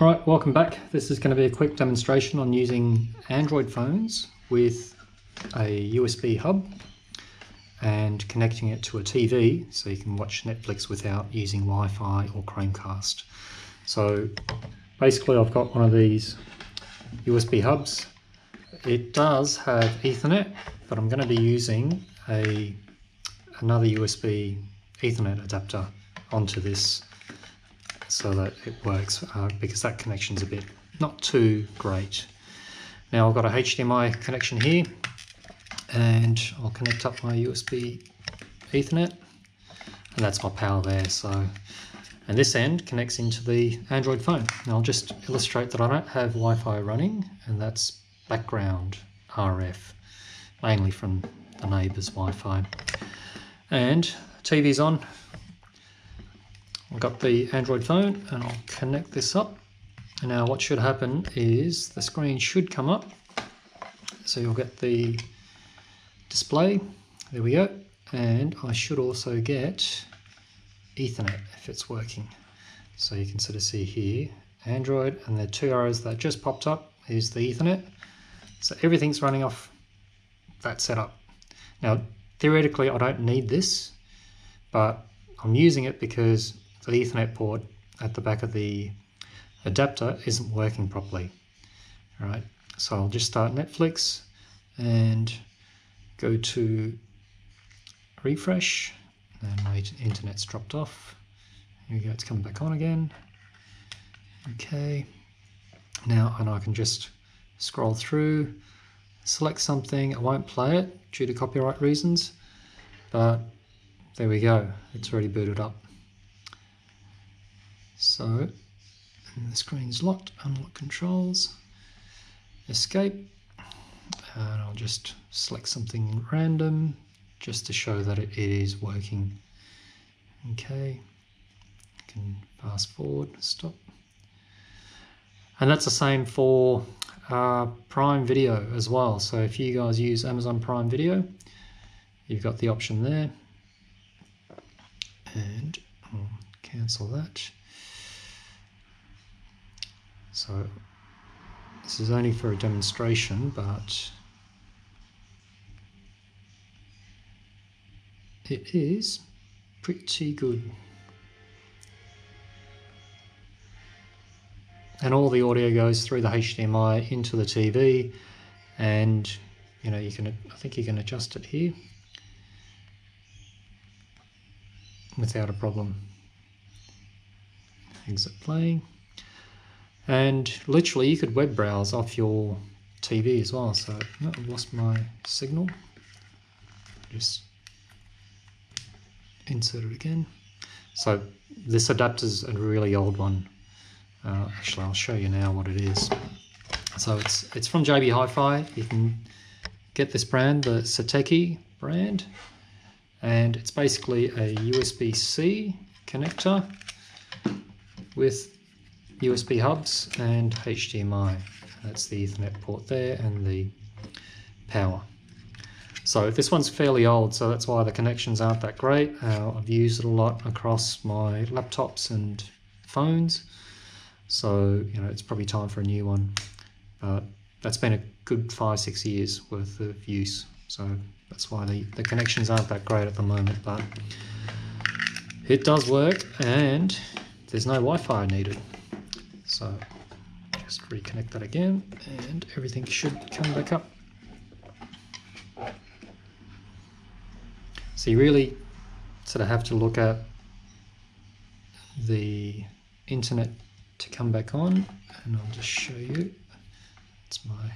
Alright, welcome back. This is going to be a quick demonstration on using Android phones with a USB hub and connecting it to a TV so you can watch Netflix without using Wi-Fi or Chromecast. So basically I've got one of these USB hubs. It does have Ethernet, but I'm going to be using a another USB Ethernet adapter onto this so that it works uh, because that connection's a bit not too great. Now I've got a HDMI connection here and I'll connect up my USB Ethernet and that's my power there so and this end connects into the Android phone. Now I'll just illustrate that I don't have Wi-Fi running and that's background RF mainly from the neighbour's Wi-Fi and TV's on I've got the Android phone and I'll connect this up. Now what should happen is the screen should come up. So you'll get the display. There we go. And I should also get Ethernet if it's working. So you can sort of see here, Android, and the two arrows that just popped up is the Ethernet. So everything's running off that setup. Now, theoretically, I don't need this, but I'm using it because the Ethernet port at the back of the adapter isn't working properly. All right, so I'll just start Netflix and go to refresh and my internet's dropped off. Here we go, it's coming back on again. Okay, now and I can just scroll through, select something. I won't play it due to copyright reasons, but there we go, it's already booted up. So the screen's locked, unlock controls, escape, and I'll just select something random just to show that it is working. Okay, I can fast forward, stop. And that's the same for uh, Prime Video as well. So if you guys use Amazon Prime Video, you've got the option there. And I'll cancel that. So this is only for a demonstration, but it is pretty good. And all the audio goes through the HDMI into the TV and you know you can I think you can adjust it here without a problem. Exit playing. And literally you could web browse off your TV as well. So oh, I've lost my signal. Just insert it again. So this adapter is a really old one. Uh, actually, I'll show you now what it is. So it's it's from JB Hi-Fi. You can get this brand, the Satechi brand, and it's basically a USB-C connector with USB hubs and HDMI. That's the Ethernet port there and the power. So this one's fairly old, so that's why the connections aren't that great. Uh, I've used it a lot across my laptops and phones. So, you know, it's probably time for a new one. But that's been a good five, six years worth of use. So that's why the, the connections aren't that great at the moment, but it does work and there's no Wi-Fi needed. So just reconnect that again and everything should come back up. So you really sort of have to look at the internet to come back on and I'll just show you. It's my,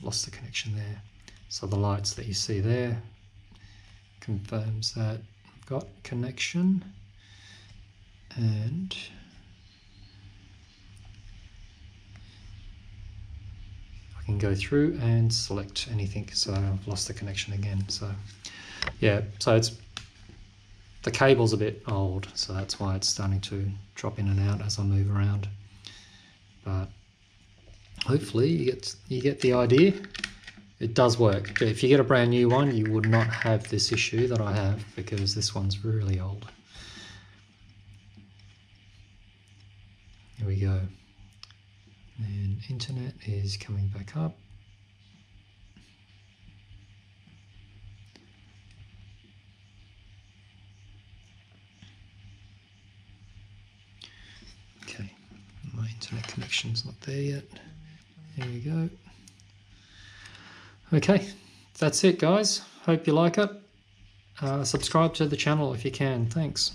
lost the connection there. So the lights that you see there confirms that I've got connection and I can go through and select anything. So I've lost the connection again. So yeah, so it's the cable's a bit old, so that's why it's starting to drop in and out as I move around. But hopefully you get you get the idea. It does work. But if you get a brand new one, you would not have this issue that I have because this one's really old. Here we go. Internet is coming back up. Okay, my internet connection's not there yet. There we go. Okay, that's it guys. Hope you like it. Uh, subscribe to the channel if you can. Thanks.